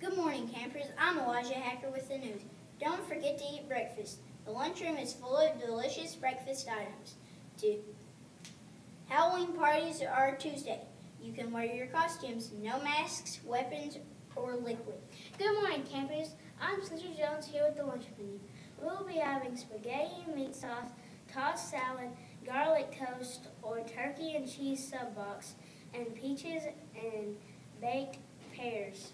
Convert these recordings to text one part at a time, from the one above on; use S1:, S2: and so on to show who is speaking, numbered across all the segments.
S1: Good morning, campers. I'm Elijah Hacker with the news. Don't forget to eat breakfast. The lunchroom is full of delicious breakfast items. Two. Halloween parties are Tuesday. You can wear your costumes, no masks, weapons, or liquid.
S2: Good morning, campers. I'm Sister Jones here with the lunch menu. We'll be having spaghetti and meat sauce, tossed salad, garlic toast, or turkey and cheese sub box, and peaches and baked pears.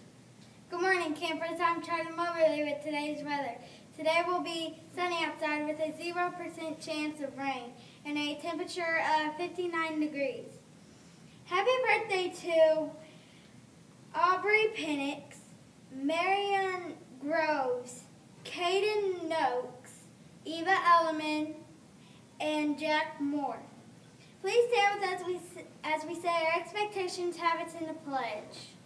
S3: Good morning, campers. I'm Charlie Moberly with today's weather. Today will be sunny outside with a 0% chance of rain and a temperature of 59 degrees. Happy birthday to Aubrey Penix, Marion Groves, Caden Noakes, Eva Elliman, and Jack Moore. Please stand with us as we, as we say our expectations, habits, and the pledge.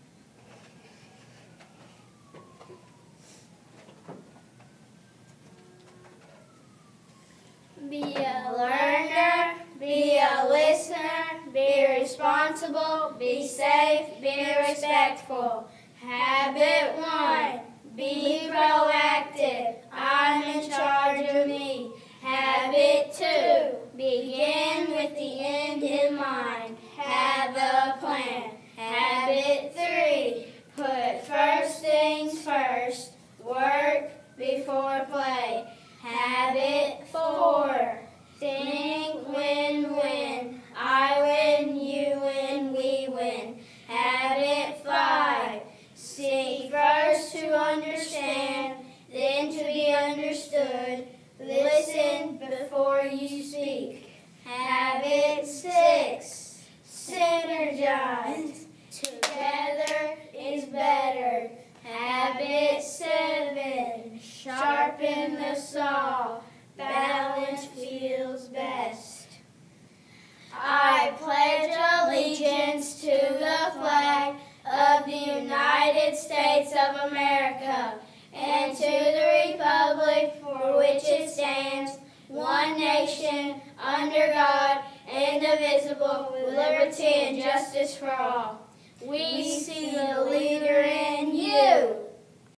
S2: Be a learner, be a listener, be responsible, be safe, be respectful. Habit one, be proactive. I'm in charge of me. Habit two, begin with the end in mind. Have a plan. Habit three, put first things first. Work before play. Habit four, understood. Listen before you speak. Habit six, synergize. Together is better. Habit seven, sharpen the saw. Balance feels best. I pledge allegiance to the flag of the United States of America which it stands, one nation, under God, indivisible, with liberty and justice for all. We see the leader in you.